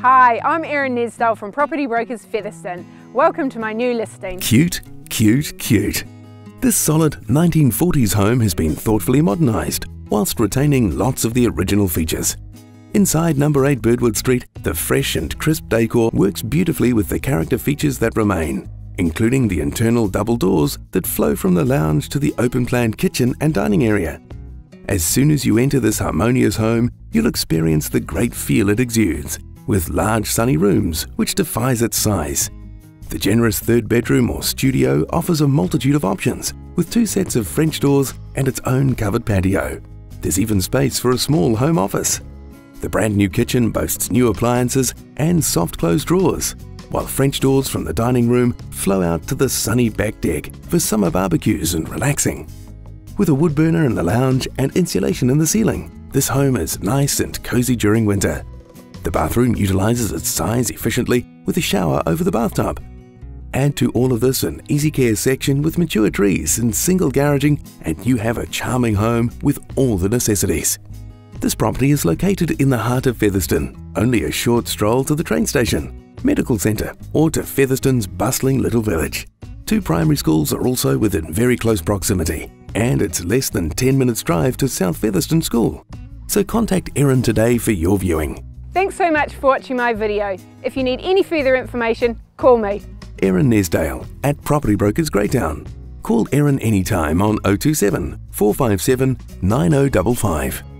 Hi, I'm Erin Nesdale from Property Brokers Featherston. Welcome to my new listing. Cute, cute, cute. This solid 1940s home has been thoughtfully modernised whilst retaining lots of the original features. Inside number 8 Birdwood Street, the fresh and crisp decor works beautifully with the character features that remain, including the internal double doors that flow from the lounge to the open-plan kitchen and dining area. As soon as you enter this harmonious home, you'll experience the great feel it exudes, with large sunny rooms which defies its size. The generous third bedroom or studio offers a multitude of options, with two sets of French doors and its own covered patio. There's even space for a small home office. The brand new kitchen boasts new appliances and soft close drawers, while French doors from the dining room flow out to the sunny back deck for summer barbecues and relaxing. With a wood burner in the lounge and insulation in the ceiling, this home is nice and cozy during winter. The bathroom utilizes its size efficiently with a shower over the bathtub. Add to all of this an easy care section with mature trees and single garaging and you have a charming home with all the necessities. This property is located in the heart of Featherston, only a short stroll to the train station, medical centre or to Featherston's bustling little village. Two primary schools are also within very close proximity and it's less than 10 minutes drive to South Featherston School. So contact Erin today for your viewing. Thanks so much for watching my video. If you need any further information, call me. Erin Nesdale at Property Brokers Greytown. Call Erin anytime on 027 457 9055.